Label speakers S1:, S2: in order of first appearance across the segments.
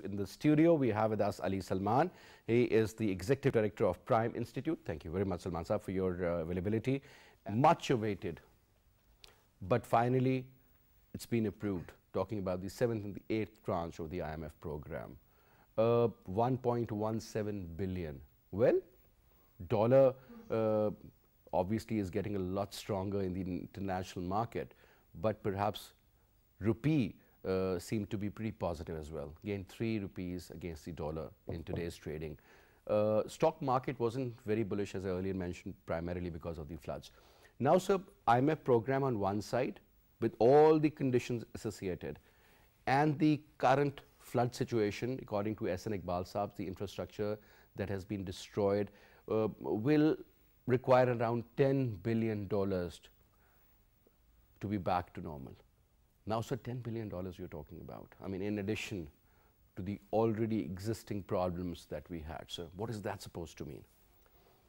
S1: In the studio, we have with us Ali Salman. He is the Executive Director of Prime Institute. Thank you very much, Salman Sahab, for your uh, availability. Much awaited, but finally, it's been approved, talking about the seventh and the eighth tranche of the IMF program. Uh, 1.17 billion. Well, dollar uh, obviously is getting a lot stronger in the international market, but perhaps rupee uh, seemed to be pretty positive as well. Gained 3 rupees against the dollar in today's trading. Uh, stock market wasn't very bullish as I earlier mentioned primarily because of the floods. Now sir, IMF program on one side with all the conditions associated and the current flood situation according to Ahsan Iqbal Saab, the infrastructure that has been destroyed uh, will require around $10 billion to be back to normal. Now, sir, $10 billion you're talking about. I mean, in addition to the already existing problems that we had. So, what is that supposed to mean?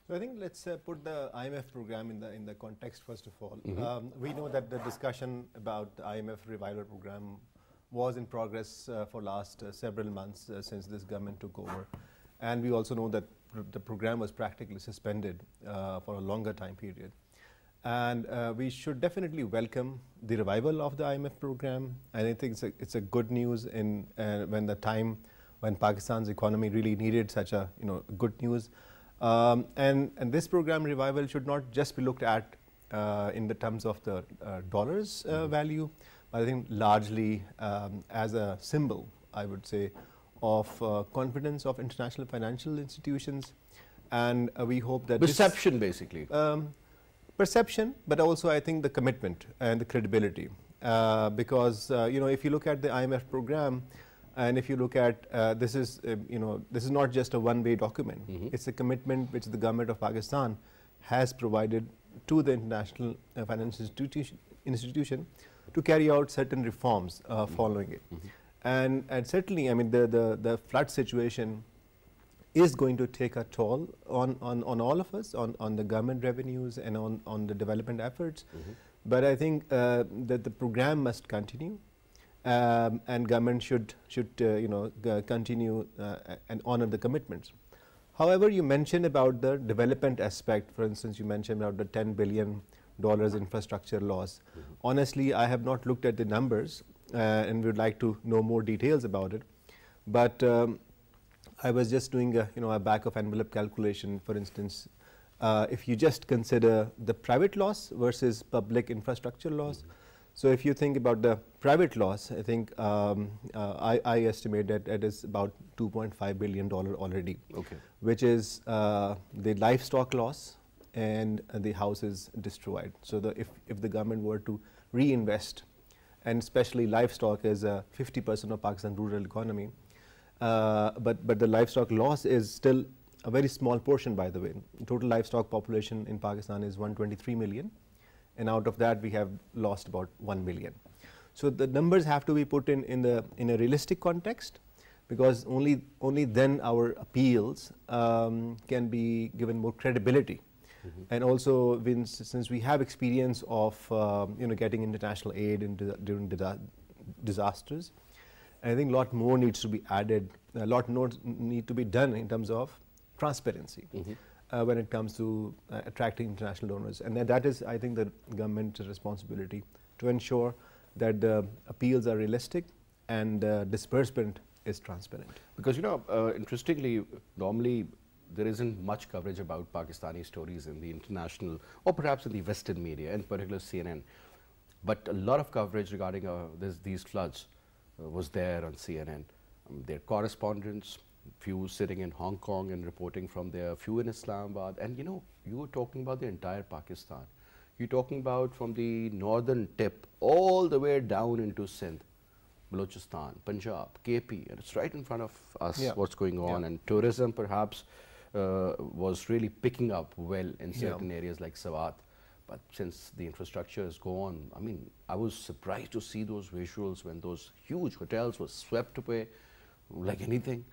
S2: So I think let's uh, put the IMF program in the in the context first of all. Mm -hmm. um, we know that the discussion about the IMF revival program was in progress uh, for last uh, several months uh, since this government took over, and we also know that pr the program was practically suspended uh, for a longer time period. And uh, we should definitely welcome the revival of the IMF program. And I think it's a, it's a good news in uh, when the time when Pakistan's economy really needed such a you know good news. Um, and, and this program revival should not just be looked at uh, in the terms of the uh, dollars mm -hmm. value, but I think largely um, as a symbol, I would say, of uh, confidence of international financial institutions. And we hope that
S1: perception, basically. Um,
S2: perception, but also I think the commitment and the credibility. Uh, because uh, you know, if you look at the IMF program, and if you look at uh, this is uh, you know this is not just a one-way document. Mm -hmm. It's a commitment which the government of Pakistan has provided to the international uh, financial institution, institution to carry out certain reforms uh, mm-hmm. following it. Mm -hmm. And and certainly, I mean the the the flood situation is going to take a toll on, on, on all of us, on, on the government revenues and on, on the development efforts. Mm -hmm. But I think uh, that the program must continue um, and government should, should uh, you know, continue uh, and honor the commitments. However, you mentioned about the development aspect, for instance, you mentioned about the 10 billion dollars infrastructure loss. Mm -hmm. Honestly, I have not looked at the numbers uh, and would like to know more details about it. But um, I was just doing a, you know, a back of envelope calculation, for instance, uh, if you just consider the private loss versus public infrastructure loss. Mm -hmm. So if you think about the private loss, I think um, uh, I, I, estimate that it is about 2.5 billion dollar already, okay. which is uh, the livestock loss and the house is destroyed. So the, if, if the government were to reinvest, and especially livestock is 50% of Pakistan rural economy, but, but the livestock loss is still a very small portion by the way. Total livestock population in Pakistan is 123 million and out of that we have lost about 1 million. So the numbers have to be put in, in, the, in a realistic context because only, only then our appeals um, can be given more credibility. Mm -hmm. And also, since we have experience of um, you know getting international aid in during disasters, I think a lot more needs to be added, a lot more need to be done in terms of transparency mm -hmm. uh, when it comes to uh, attracting international donors. And that is, I think, the government's responsibility to ensure that the appeals are realistic and uh, disbursement is transparent.
S1: Because, you know, uh, interestingly, normally there isn't much coverage about Pakistani stories in the international or perhaps in the Western media, in particular CNN. But a lot of coverage regarding uh, this, these floods was there on CNN. Um, their correspondents, few sitting in Hong Kong and reporting from there, few in Islamabad. And you know, you were talking about the entire Pakistan. You're talking about from the northern tip all the way down into Sindh, Balochistan, Punjab, KP, and it's right in front of us yeah. what's going on. Yeah. And tourism perhaps uh, was really picking up well in certain yeah. areas like Swat. But since the infrastructure is gone, I mean, I was surprised to see those visuals when those huge hotels were swept away like anything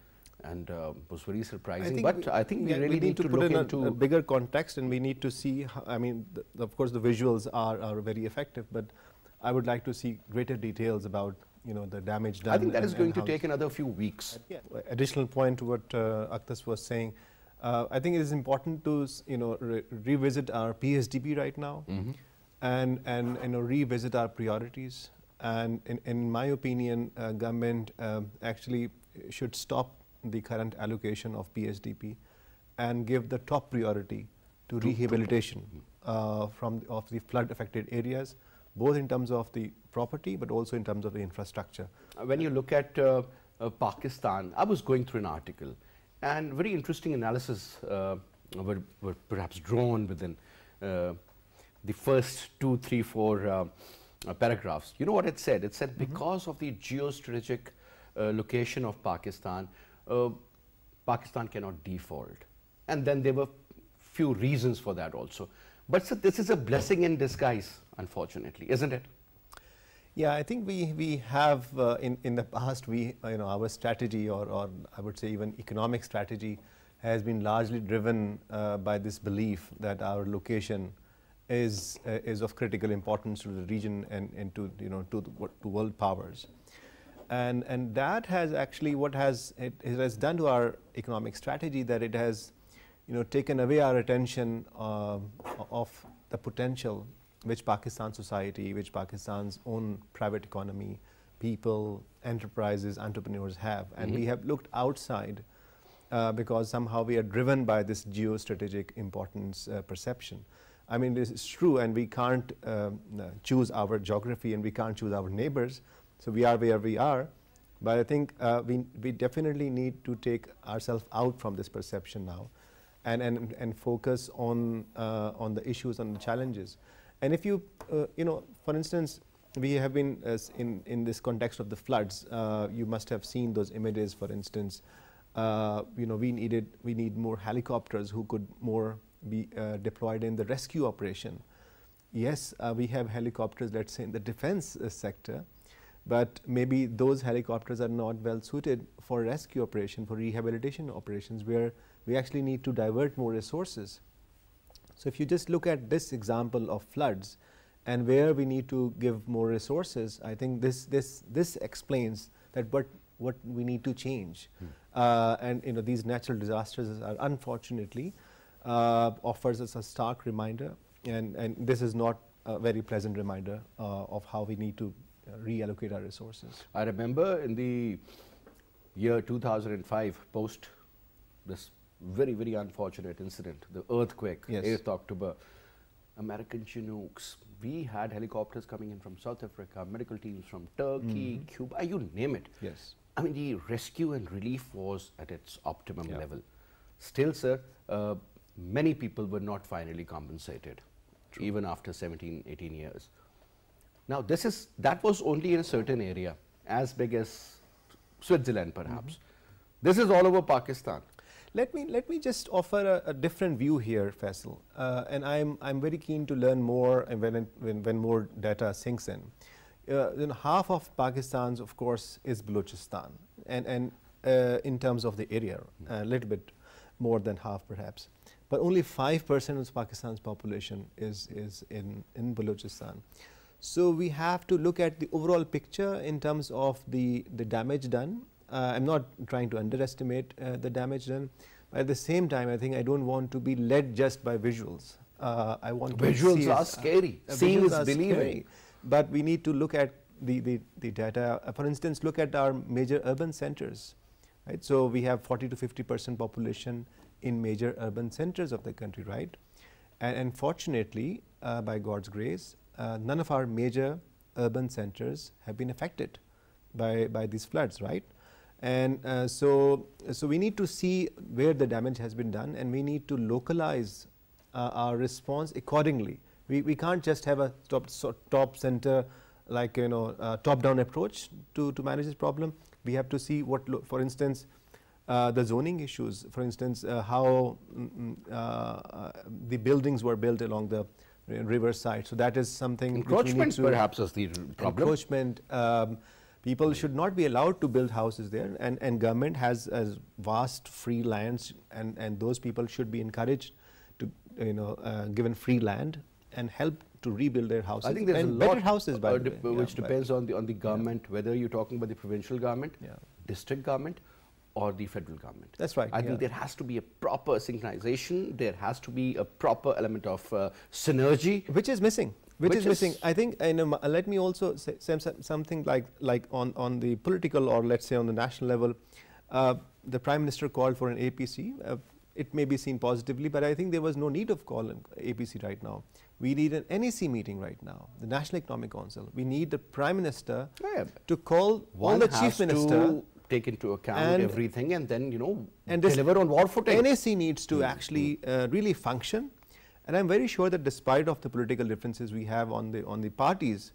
S1: and uh, was very surprising. I but we, I think we really we need, need, to, put in a,
S2: a, bigger context and we need to see, how, I mean, of course the visuals are, are very effective, but I would like to see greater details about you know, the damage done.
S1: I think that is going to take another few weeks.
S2: yeah. Additional point to what uh, Akhtas was saying, uh, I think it is important to you know re- revisit our PSDP right now,
S1: Mm-hmm.
S2: and and you know revisit our priorities. And in, in my opinion, uh, government um, actually should stop the current allocation of PSDP, and give the top priority to rehabilitation uh, from the, of the flood affected areas, both in terms of the property but also in terms of the infrastructure.
S1: Uh, When you look at uh, uh, Pakistan, I was going through an article, and very interesting analysis uh, were, were perhaps drawn within uh, the first two, three, four uh, uh, paragraphs. You know what it said? It said because of the geostrategic uh, location of Pakistan, uh, Pakistan cannot default. And then there were few reasons for that also. But sir, this is a blessing in disguise, unfortunately, isn't it?
S2: Yeah, I think we, we have uh, in, in the past, we, uh, you know, our strategy or, or I would say even economic strategy has been largely driven uh, by this belief that our location is, uh, is of critical importance to the region and, and to, you know, to, the, to world powers. And, and that has actually what has, it, it has done to our economic strategy that it has, you know, taken away our attention um, of the potential which Pakistan society, which Pakistan's own private economy, people, enterprises, entrepreneurs have. And we have looked outside uh, because somehow we are driven by this geostrategic importance uh, perception. I mean, this is true, and we can't um, uh, choose our geography and we can't choose our neighbors. So we are where we are. But I think uh, we, we definitely need to take ourselves out from this perception now and, and, and focus on, uh, on the issues and the challenges. And if you, uh, you know, for instance, we have been uh, in, in this context of the floods, uh, you must have seen those images, for instance, uh, you know, we needed, we need more helicopters who could more be uh, deployed in the rescue operation. Yes, uh, we have helicopters, let's say in the defense sector, but maybe those helicopters are not well suited for rescue operation, for rehabilitation operations, where we actually need to divert more resources. So if you just look at this example of floods and where we need to give more resources, I think this this this explains that what what we need to change. Uh, and you know these natural disasters are unfortunately uh, offers us a stark reminder, and and this is not a very pleasant reminder uh, of how we need to uh, reallocate our resources.
S1: I remember in the year 2005, post this very, very unfortunate incident, the earthquake,
S2: Yes.
S1: 8th October, American Chinooks. We had helicopters coming in from South Africa, medical teams from Turkey, Cuba, you name it.
S2: Yes.
S1: I mean, the rescue and relief was at its optimum
S2: Yeah.
S1: level. Still, sir, uh, many people were not finally compensated, even after 17, 18 years. Now, this is that was only in a certain area, as big as Switzerland, perhaps. This is all over Pakistan.
S2: Let me let me just offer a, a different view here, Faisal, uh, and I'm I'm very keen to learn more when when when more data sinks in. Uh, then half of Pakistan's, of course, is Balochistan, and and uh, in terms of the area, a little bit more than half perhaps, but only five percent of Pakistan's population is is in in Balochistan. So we have to look at the overall picture in terms of the, the damage done. Uh, I'm not trying to underestimate uh, the damage done, but at the same time, I think I don't want to be led just by visuals. Uh, I want to
S1: Visuals are scary. Seeing is believing.
S2: But we need to look at the, the, the data. Uh, for instance, look at our major urban centers. Right? So we have 40 to 50 percent population in major urban centers of the country, right? And fortunately, uh, by God's grace, uh, none of our major urban centers have been affected by, by these floods, right? And uh, so, so we need to see where the damage has been done, and we need to localize uh, our response accordingly. We, we can't just have a top, so top center, like you know, uh, top-down approach to, to manage this problem. We have to see what, lo- for instance, uh, the zoning issues, for instance, uh, how mm, mm, uh, uh, the buildings were built along the r- river side. So that is something which we need
S1: Encroachment,
S2: to-
S1: perhaps, is the problem.
S2: encroachment. Um, people should not be allowed to build houses there, and, and government has, has vast free lands, and, and those people should be encouraged to, you know, uh, given free land and help to rebuild their houses.
S1: I think there's
S2: and
S1: a
S2: better
S1: lot,
S2: houses, by
S1: uh,
S2: the way.
S1: which
S2: Yeah,
S1: depends on the on the government, whether you're talking about the provincial government,
S2: Yeah.
S1: district government, or the federal government.
S2: That's right,
S1: I think there has to be a proper synchronization. There has to be a proper element of uh, synergy.
S2: which is missing which,
S1: Which
S2: is missing. I think um, let me also say say some- something like like on on the political or let's say on the national level uh, the prime minister called for an apc uh, it may be seen positively but i think there was no need of call an apc right now. We need an nec meeting right now the national economic council. We need the prime minister
S1: Yeah,
S2: to call all the chief minister
S1: to take into account
S2: and-
S1: everything and then you know
S2: and
S1: deliver on war footing.
S2: NEC needs to actually uh, really function, and I'm very sure that despite of the political differences we have on the on the parties,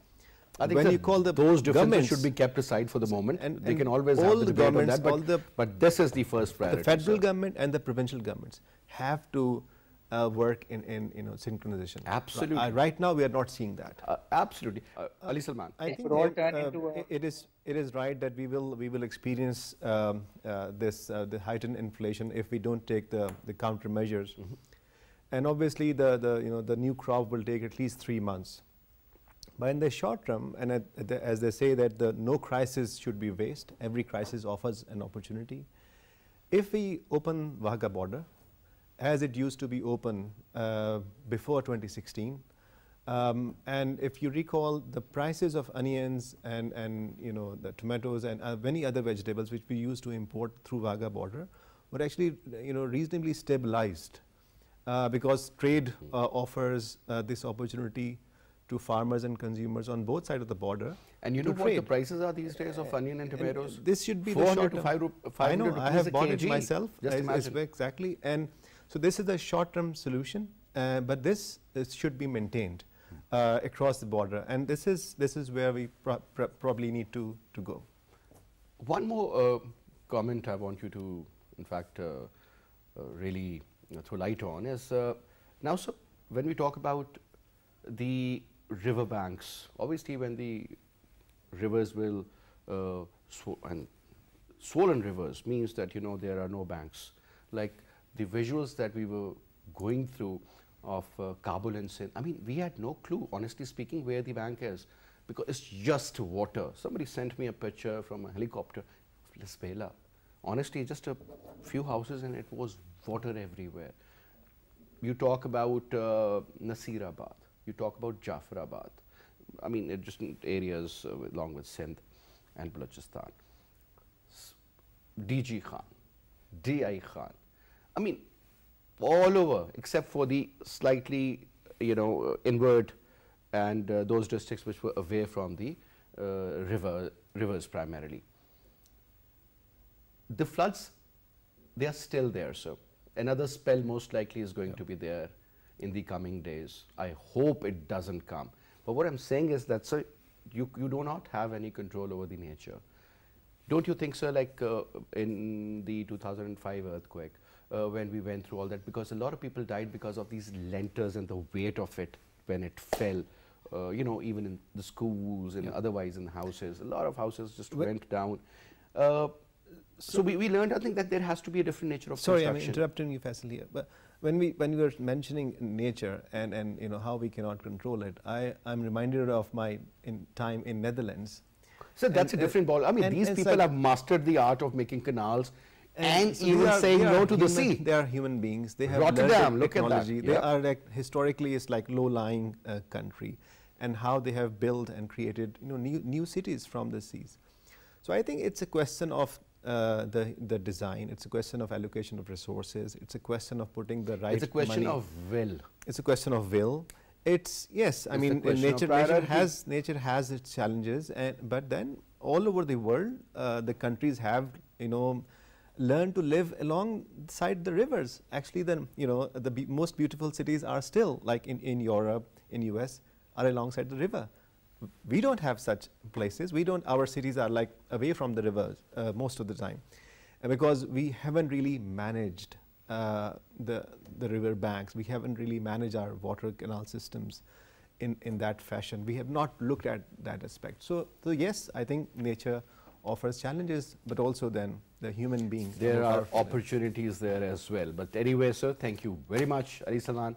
S1: I think
S2: when you call the
S1: those differences
S2: governments,
S1: should be kept aside for the moment.
S2: and-
S1: they can always
S2: all
S1: have the
S2: the
S1: debate
S2: governments,
S1: that, but,
S2: all the-
S1: but this is the first priority.
S2: the federal
S1: sir.
S2: government and the provincial governments have to uh, work in, in you know synchronization.
S1: Absolutely.
S2: Uh, right now, we are not seeing that.
S1: Uh, absolutely, uh, Ali Salman.
S2: I think
S3: all
S2: that, uh,
S3: into a-
S2: i- it is it is right that we will we will experience um, uh, this uh, the heightened inflation if we don't take the the countermeasures, and obviously the the you know the new crop will take at least three months. But in the short term, and at, the, as they say that the no crisis should be waste, every crisis offers an opportunity. If we open Wagah border, as it used to be open uh, before 2016, um, and if you recall, the prices of onions and, and you know the tomatoes and uh, many other vegetables which we used to import through Wagah border were actually you know reasonably stabilized because trade uh, offers uh, this opportunity to farmers and consumers on both sides of the border.
S1: And you know what the prices are these days of onion and
S2: And
S1: tomatoes?
S2: This should be the short
S1: to
S2: term.
S1: 5 rup-
S2: I
S1: 500
S2: know. I have bought it myself.
S1: Just imagine.
S2: exactly, and so this is a short-term solution, uh, but this, this should be maintained uh, across the border, and this is this is where we pro pro probably need to to go.
S1: One more uh, comment I want you to, in fact, uh, uh, really throw light on is uh, now, so when we talk about the river banks, obviously when the rivers will uh, sw- and swollen rivers means that you know there are no banks. Like the visuals that we were going through of uh, Kabul and Sindh, I mean, we had no clue, honestly speaking, where the bank is because it's just water. Somebody sent me a picture from a helicopter Lasbela. Honestly, just a few houses and it was water everywhere. You talk about uh, Nasirabad, you talk about Jafarabad. I mean, it just areas uh, along with Sindh and Balochistan. DG Khan, DI Khan. I mean, all over except for the slightly, you know, uh, inward and uh, those districts which were away from the uh, river rivers primarily. The floods, they are still there, so another spell most likely is going to be there in the coming days. I hope it doesn't come. But what I'm saying is that, sir, you, you do not have any control over the nature. Don't you think, sir, like uh, in the 2005 earthquake, uh, when we went through all that, because a lot of people died because of these lenters and the weight of it when it fell, uh, you know, even in the schools and otherwise in houses. A lot of houses just
S2: Wh-
S1: went down. So we, we learned, I think, that there has to be a different nature of
S2: Sorry, I'm interrupting you, Faisal here. But when we when we were mentioning nature and, and you know how we cannot control it, I I'm reminded of my in time in Netherlands.
S1: So that's
S2: And,
S1: a
S2: uh,
S1: different ball. I mean, these people
S2: like-
S1: have mastered the art of making canals and,
S2: so
S1: even
S2: are-
S1: saying no to the sea.
S2: They are human beings. They have
S1: Rotterdam, look at that.
S2: They
S1: Yeah.
S2: are like historically it's like low-lying uh, country, and how they have built and created you know new new cities from the seas. So I think it's a question of uh, the the design. It's a question of allocation of resources. It's a question of putting the right.
S1: it's a question
S2: money.
S1: of will.
S2: It's a question of will. It's yes. I
S1: It's
S2: mean, nature, nature has nature has its challenges, and but then all over the world, uh, the countries have you know learned to live alongside the rivers. Actually, the you know the be most beautiful cities are still like in in Europe, in US, are alongside the river. We don't have such places. We don't. Our cities are like away from the rivers uh, most of the time, uh, because we haven't really managed uh, the the river banks. We haven't really managed our water canal systems in in that fashion. We have not looked at that aspect. So, so yes, I think nature offers challenges, but also then the human being.
S1: There are opportunities there as well. But anyway, sir, thank you very much, Ali Salman.